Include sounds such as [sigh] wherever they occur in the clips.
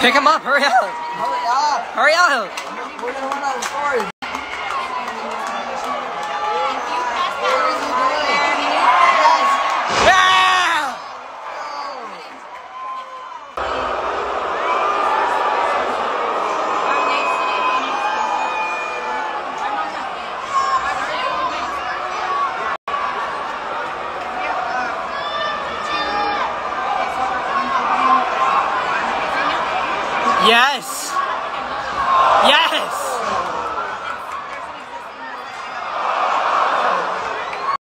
Pick him up. Hurry up. Oh, Hurry up. Hurry up. We're gonna run out of storage. Yeah! Yes. Yes.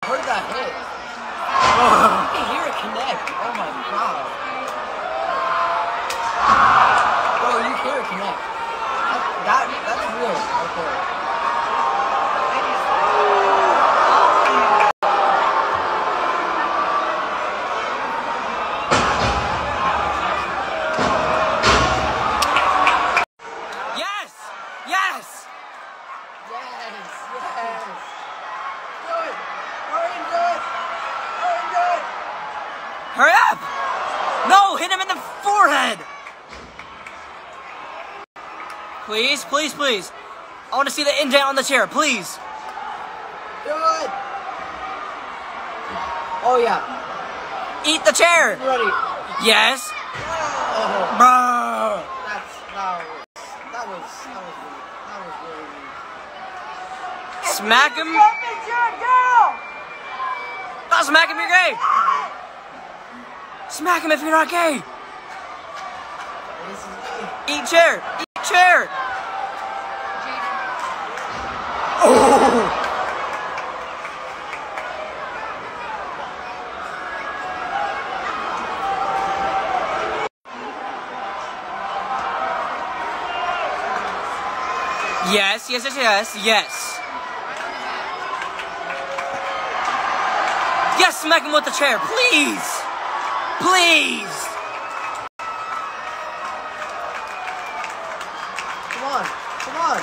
Where did that hit? Oh. I can hear it connect. Oh my god. Him in the forehead. Please, please, please. I want to see the indent on the chair, please. Do it. Oh yeah. Eat the chair. Ready. Yes. Oh, Bro. that's that was that was that was. That was really weak. Smack him. Not smack him, you're gay. Smack him if you're not gay. Eat chair. Eat chair. Oh. Yes, yes, yes, yes, yes. Yes, smack him with the chair, please. Please. Come on, come on,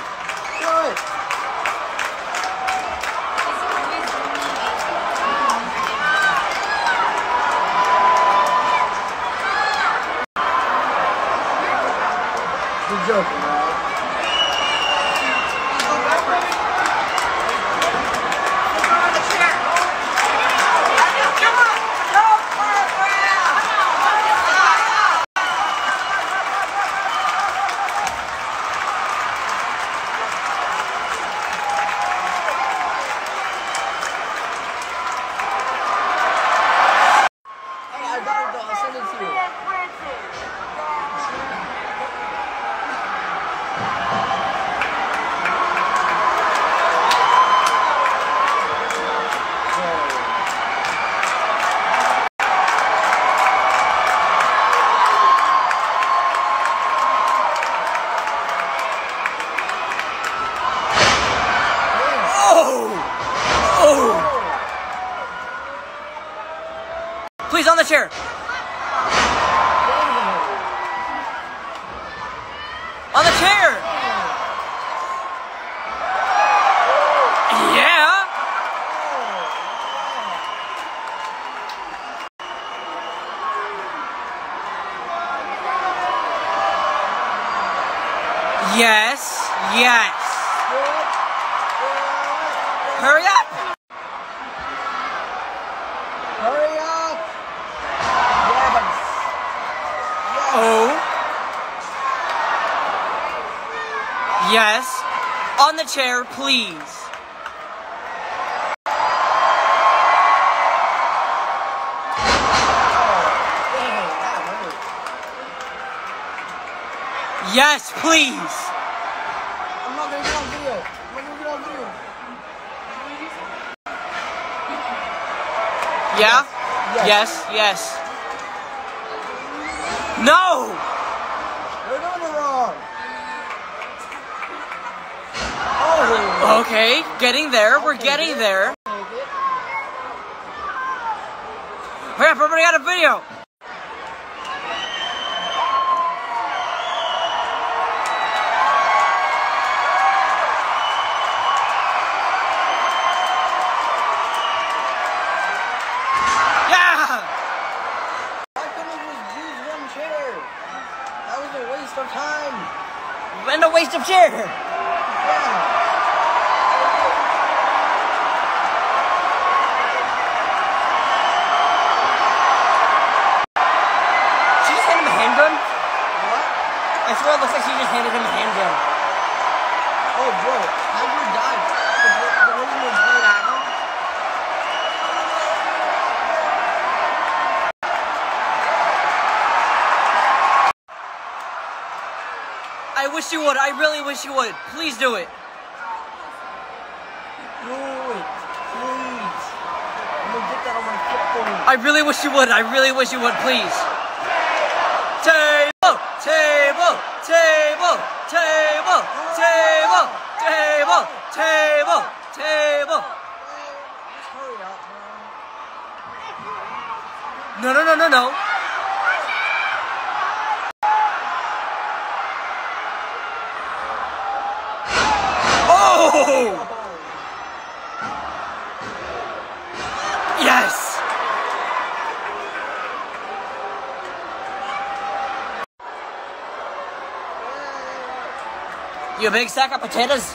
do it. You're joking, right? Hey, I got it though. I'll send it to you. Oh! Oh! Chair. On the chair. Yeah. Yes. Yes. Hurry up. Hurry up! Yes! Oh. Yes. On the chair, please. Dang, that hurt. Yes, please. I'm not gonna get on video. I'm not gonna get on video. Yeah? Yes. Yes, yes. No! Oh, Okay, getting there. We're getting good. there. it. Hurry up, everybody got a video. Yeah! Why couldn't we just use one? That was a waste of chair. Yeah. She just handed him a handgun. What? Swear it looks like she just handed him a handgun. Oh, bro. Tiger died. The, the woman was right at him. I wish you would. I really wish you would. Please do it. Do it. Please. I'm gonna get that on my football. I really wish you would. I really wish you would. Please. Oh, Table, table, table, table, table, table, table, table. Just hurry up, man. No, no, no, no, no. Oh! Yes! You big sack of potatoes? [laughs]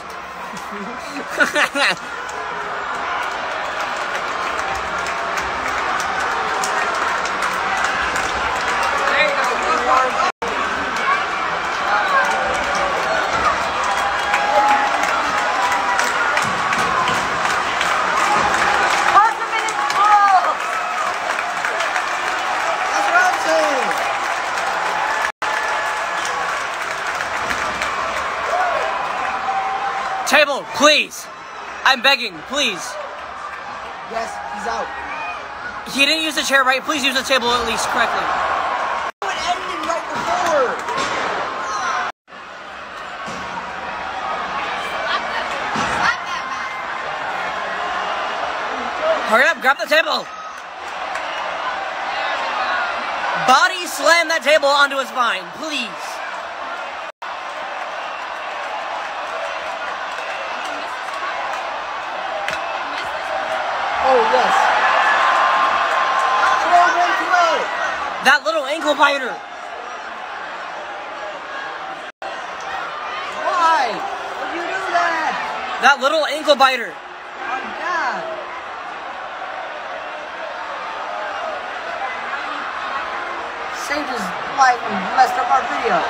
That's what I'm saying. Table, please. I'm begging, please. Yes, he's out. He didn't use the chair right. Please use the table at least correctly. It ended right before. Hurry up, grab the table. Body slam that table onto his spine, please. That little ankle biter. Why? Would you do that? That little ankle biter. Oh, God. Saved his life and messed up our video.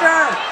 Hunter! No!